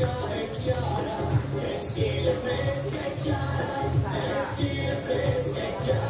Jag ser det friska kall, jag ser det friska kall